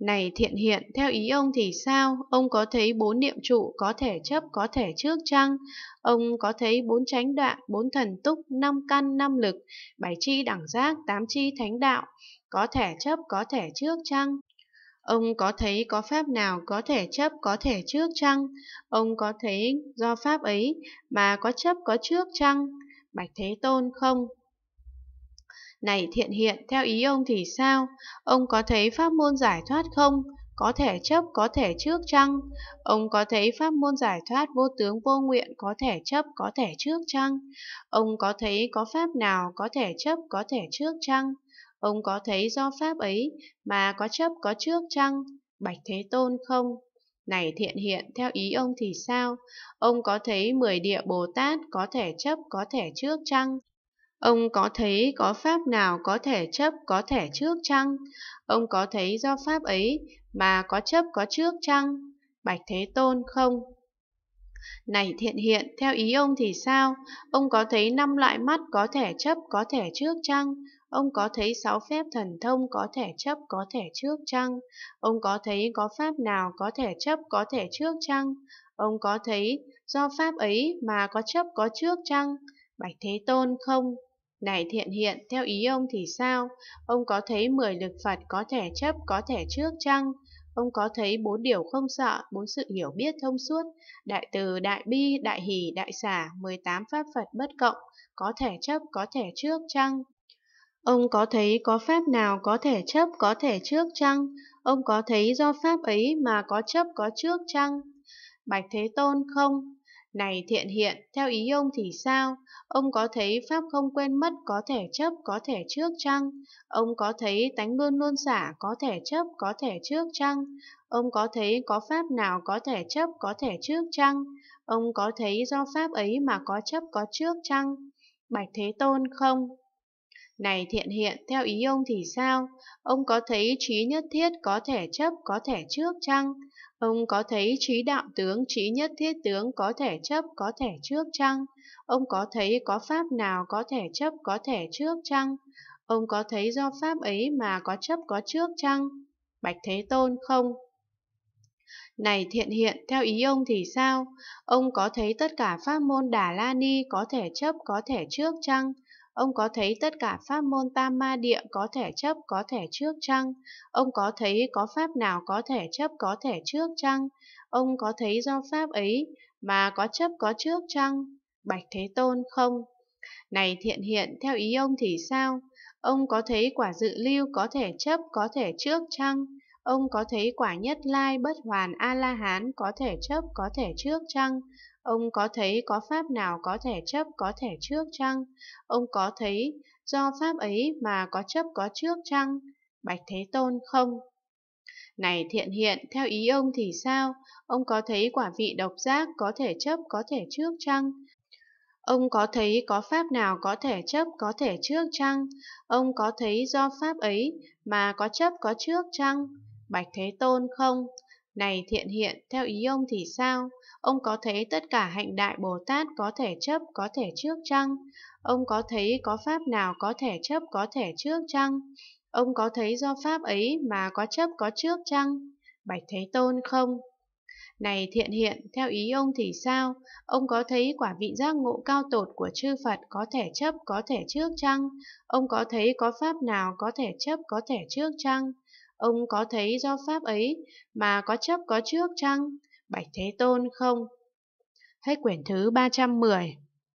Này thiện hiện, theo ý ông thì sao? Ông có thấy bốn niệm trụ có thể chấp có thể trước chăng? Ông có thấy bốn chánh đoạn, bốn thần túc, năm căn, năm lực, bảy chi đẳng giác, tám chi thánh đạo, có thể chấp có thể trước chăng? Ông có thấy có pháp nào có thể chấp có thể trước chăng? Ông có thấy do pháp ấy mà có chấp có trước chăng? Bạch Thế Tôn không? Này thiện hiện, theo ý ông thì sao? Ông có thấy pháp môn giải thoát không? Có thể chấp, có thể trước chăng? Ông có thấy pháp môn giải thoát vô tướng vô nguyện có thể chấp, có thể trước chăng? Ông có thấy có pháp nào có thể chấp, có thể trước chăng? Ông có thấy do pháp ấy mà có chấp có trước chăng? Bạch Thế Tôn không? Này thiện hiện, theo ý ông thì sao? Ông có thấy mười địa Bồ Tát có thể chấp, có thể trước chăng? Ông có thấy có pháp nào có thể chấp có thể trước chăng? Ông có thấy do pháp ấy mà có chấp có trước chăng? Bạch Thế Tôn không? Này thiện hiện, theo ý ông thì sao? Ông có thấy năm loại mắt có thể chấp có thể trước chăng? Ông có thấy sáu phép thần thông có thể chấp có thể trước chăng? Ông có thấy có pháp nào có thể chấp có thể trước chăng? Ông có thấy do pháp ấy mà có chấp có trước chăng? Bạch Thế Tôn không? Này thiện hiện, theo ý ông thì sao? Ông có thấy mười lực Phật có thể chấp, có thể trước chăng? Ông có thấy bốn điều không sợ, bốn sự hiểu biết thông suốt, đại từ, đại bi, đại hỷ, đại xả, 18 pháp Phật bất cộng, có thể chấp, có thể trước chăng? Ông có thấy có pháp nào có thể chấp, có thể trước chăng? Ông có thấy do pháp ấy mà có chấp, có trước chăng? Bạch Thế Tôn không? Này thiện hiện, theo ý ông thì sao? Ông có thấy Pháp không quên mất có thể chấp, có thể trước chăng? Ông có thấy tánh luôn luôn xả, có thể chấp, có thể trước chăng? Ông có thấy có Pháp nào có thể chấp, có thể trước chăng? Ông có thấy do Pháp ấy mà có chấp, có trước chăng? Bạch Thế Tôn không? Này thiện hiện, theo ý ông thì sao? Ông có thấy trí nhất thiết có thể chấp, có thể trước chăng? Ông có thấy trí đạo tướng, trí nhất thiết tướng có thể chấp, có thể trước chăng? Ông có thấy có pháp nào có thể chấp, có thể trước chăng? Ông có thấy do pháp ấy mà có chấp, có trước chăng? Bạch Thế Tôn không? Này thiện hiện, theo ý ông thì sao? Ông có thấy tất cả pháp môn Đà La Ni có thể chấp, có thể trước chăng? Ông có thấy tất cả pháp môn tam ma địa có thể chấp có thể trước chăng? Ông có thấy có pháp nào có thể chấp có thể trước chăng? Ông có thấy do pháp ấy mà có chấp có trước chăng? Bạch Thế Tôn không? Này thiện hiện, theo ý ông thì sao? Ông có thấy quả dự lưu có thể chấp có thể trước chăng? Ông có thấy quả nhất lai bất hoàn A-la-hán có thể chấp có thể trước chăng? Ông có thấy có pháp nào có thể chấp có thể trước chăng? Ông có thấy do pháp ấy mà có chấp có trước chăng? Bạch Thế Tôn không? Này thiện hiện, theo ý ông thì sao? Ông có thấy quả vị độc giác có thể chấp có thể trước chăng? Ông có thấy có pháp nào có thể chấp có thể trước chăng? Ông có thấy do pháp ấy mà có chấp có trước chăng? Bạch Thế Tôn không? Này thiện hiện, theo ý ông thì sao? Ông có thấy tất cả hạnh đại Bồ Tát có thể chấp, có thể trước chăng? Ông có thấy có pháp nào có thể chấp, có thể trước chăng? Ông có thấy do pháp ấy mà có chấp, có trước chăng? Bạch Thế Tôn không? Này thiện hiện, theo ý ông thì sao? Ông có thấy quả vị giác ngộ cao tột của chư Phật có thể chấp, có thể trước chăng? Ông có thấy có pháp nào có thể chấp, có thể trước chăng? Ông có thấy do pháp ấy mà có chấp có trước chăng? Bạch Thế Tôn không? Hết quyển thứ 310